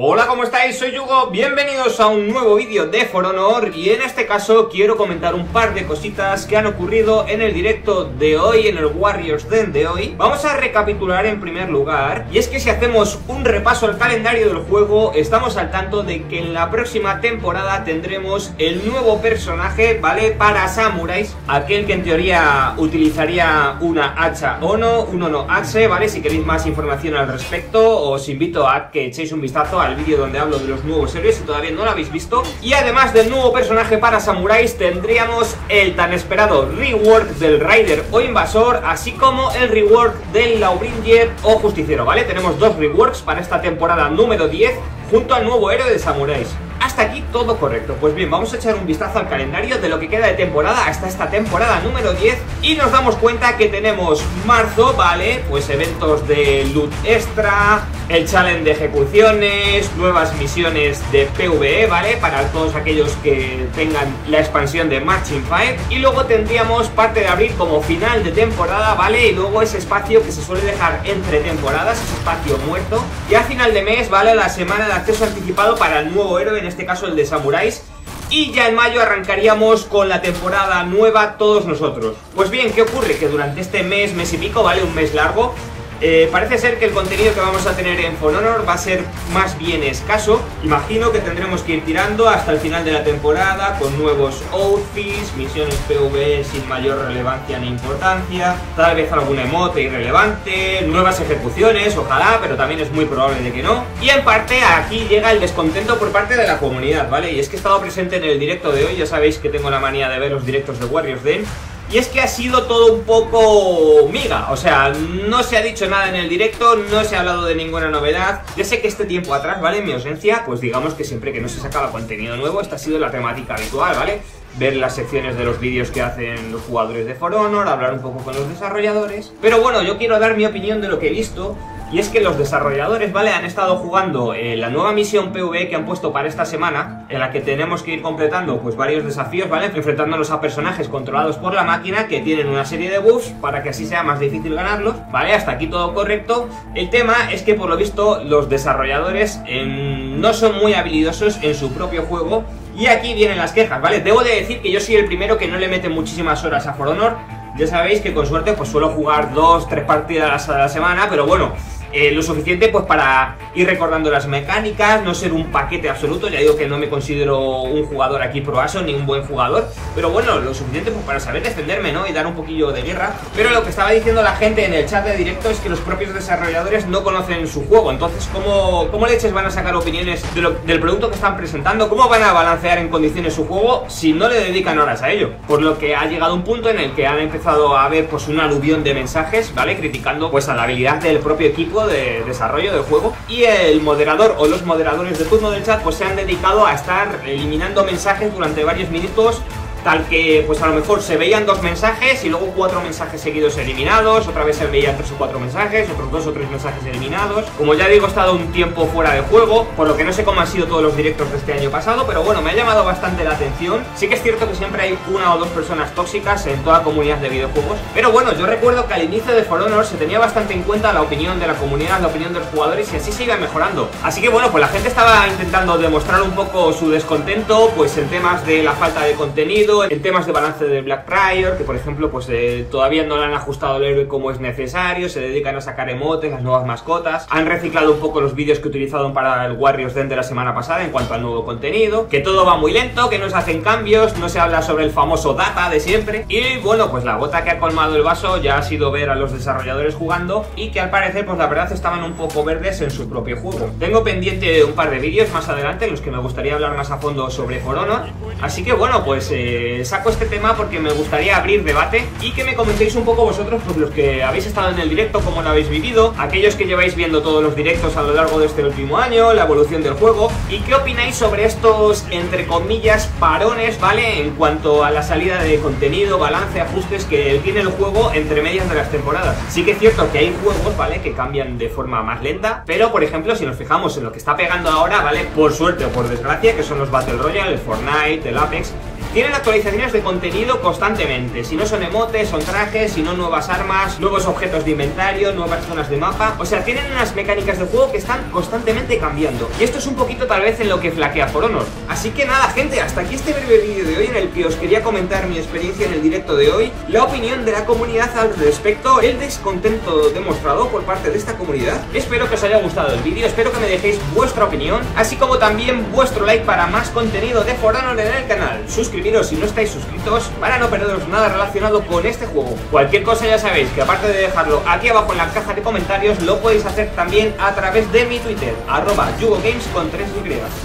Hola, ¿cómo estáis? Soy Yugo, bienvenidos a un nuevo vídeo de For Honor y en este caso quiero comentar un par de cositas que han ocurrido en el directo de hoy, en el Warriors Den de hoy. Vamos a recapitular en primer lugar y es que si hacemos un repaso al calendario del juego, estamos al tanto de que en la próxima temporada tendremos el nuevo personaje, ¿vale? Para samuráis, aquel que en teoría utilizaría una hacha o no, un no H, ¿vale? Si queréis más información al respecto, os invito a que echéis un vistazo a el vídeo donde hablo de los nuevos héroes si todavía no lo habéis visto. Y además del nuevo personaje para samuráis tendríamos el tan esperado rework del Rider o Invasor, así como el rework del Laubringer o Justiciero, ¿vale? Tenemos dos reworks para esta temporada número 10 junto al nuevo héroe de samuráis. Hasta aquí todo correcto. Pues bien, vamos a echar un vistazo al calendario de lo que queda de temporada hasta esta temporada número 10 y nos damos cuenta que tenemos marzo, ¿vale? Pues eventos de loot extra, el challenge de ejecuciones, nuevas misiones de PvE, ¿vale? Para todos aquellos que tengan la expansión de Marching Fire y luego tendríamos parte de abril como final de temporada, ¿vale? Y luego ese espacio que se suele dejar entre temporadas, ese espacio muerto y a final de mes, ¿vale? La semana de acceso anticipado para el nuevo héroe este caso el de Samuráis. Y ya en mayo arrancaríamos con la temporada nueva todos nosotros. Pues bien, ¿qué ocurre? Que durante este mes, mes y pico, ¿vale? Un mes largo, eh, parece ser que el contenido que vamos a tener en For Honor va a ser más bien escaso. Imagino que tendremos que ir tirando hasta el final de la temporada con nuevos outfits, misiones PvE sin mayor relevancia ni importancia, tal vez algún emote irrelevante, nuevas ejecuciones, ojalá, pero también es muy probable de que no. Y en parte aquí llega el descontento por parte de la comunidad, ¿vale? Y es que he estado presente en el directo de hoy, ya sabéis que tengo la manía de ver los directos de Warriors Den y es que ha sido todo un poco miga, o sea, no se ha dicho nada en el directo, no se ha hablado de ninguna novedad. Ya sé que este tiempo atrás, ¿vale? En mi ausencia, pues digamos que siempre que no se sacaba contenido nuevo, esta ha sido la temática habitual, ¿vale? ver las secciones de los vídeos que hacen los jugadores de For Honor, hablar un poco con los desarrolladores. Pero bueno, yo quiero dar mi opinión de lo que he visto y es que los desarrolladores, ¿vale? Han estado jugando eh, la nueva misión PvE que han puesto para esta semana, en la que tenemos que ir completando pues varios desafíos, ¿vale? Enfrentándonos a personajes controlados por la máquina que tienen una serie de buffs para que así sea más difícil ganarlos, ¿vale? Hasta aquí todo correcto. El tema es que por lo visto los desarrolladores em, no son muy habilidosos en su propio juego y aquí vienen las quejas, ¿vale? Debo de decir que yo soy el primero que no le mete muchísimas horas a For Honor. Ya sabéis que con suerte pues suelo jugar dos, tres partidas a la semana, pero bueno, eh, lo suficiente pues para ir recordando las mecánicas, no ser un paquete absoluto, ya digo que no me considero un jugador aquí proaso ni un buen jugador, pero bueno, lo suficiente pues para saber defenderme, ¿no? Y dar un poquillo de guerra. Pero lo que estaba diciendo la gente en el chat de directo es que los propios desarrolladores no conocen su juego, entonces ¿cómo, cómo leches van a sacar opiniones del producto que están presentando? ¿Cómo van a balancear en condiciones su juego si no le dedican horas a ello? Por lo que ha llegado un punto en el que han empezado a ver pues un aluvión de mensajes, ¿vale? Criticando pues a la habilidad del propio equipo de desarrollo del juego y el moderador o los moderadores de turno del chat pues se han dedicado a estar eliminando mensajes durante varios minutos tal que pues a lo mejor se veían dos mensajes y luego cuatro mensajes seguidos eliminados, otra vez se veían tres o cuatro mensajes, otros dos o tres mensajes eliminados. Como ya digo, he estado un tiempo fuera de juego, por lo que no sé cómo han sido todos los directos de este año pasado, pero bueno, me ha llamado bastante la atención. Sí que es cierto que siempre hay una o dos personas tóxicas en toda comunidad de videojuegos, pero bueno, yo recuerdo que al inicio de For Honor se tenía bastante en cuenta la opinión de la comunidad, la opinión de los jugadores y así se iba mejorando. Así que bueno, pues la gente estaba intentando demostrar un poco su descontento, pues en temas de la falta de contenido, en temas de balance de Black Prior, que por ejemplo pues eh, todavía no le han ajustado el héroe como es necesario, se dedican a sacar emotes, las nuevas mascotas, han reciclado un poco los vídeos que utilizaron para el Warriors Den de la semana pasada en cuanto al nuevo contenido, que todo va muy lento, que no se hacen cambios, no se habla sobre el famoso data de siempre, y bueno, pues la gota que ha colmado el vaso ya ha sido ver a los desarrolladores jugando y que al parecer pues la verdad estaban un poco verdes en su propio juego. Tengo pendiente un par de vídeos más adelante en los que me gustaría hablar más a fondo sobre For Honor, así que bueno, pues eh, saco este tema porque me gustaría abrir debate y que me comentéis un poco vosotros, pues los que habéis estado en el directo, cómo lo habéis vivido, aquellos que lleváis viendo todos los directos a lo largo de este último año, la evolución del juego, y qué opináis sobre estos, entre comillas, parones, ¿vale? En cuanto a la salida de contenido, balance, ajustes que tiene el juego entre medias de las temporadas. Sí que es cierto que hay juegos, ¿vale? Que cambian de forma más lenta, pero por ejemplo, si nos fijamos en lo que está pegando ahora, ¿vale? Por suerte o por desgracia, que son los Battle Royale, el Fortnite, el Apex, Tienen actualizaciones de contenido constantemente, si no son emotes, son trajes, si no nuevas armas, nuevos objetos de inventario, nuevas zonas de mapa, o sea, tienen unas mecánicas de juego que están constantemente cambiando. Y esto es un poquito tal vez en lo que flaquea For Honor. Así que nada, gente, hasta aquí este breve vídeo de hoy en el que os quería comentar mi experiencia en el directo de hoy, la opinión de la comunidad al respecto, el descontento demostrado por parte de esta comunidad. Espero que os haya gustado el vídeo, espero que me dejéis vuestra opinión, así como también vuestro like para más contenido de For Honor en el canal. Suscribiros si no estáis suscritos para no perderos nada relacionado con este juego. Cualquier cosa ya sabéis que aparte de dejarlo aquí abajo en la caja de comentarios, lo podéis hacer también a través de mi Twitter, arroba yugogames con 3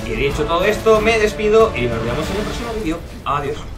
Y. Y dicho todo esto, me despido y nos vemos en el próximo vídeo. Adiós.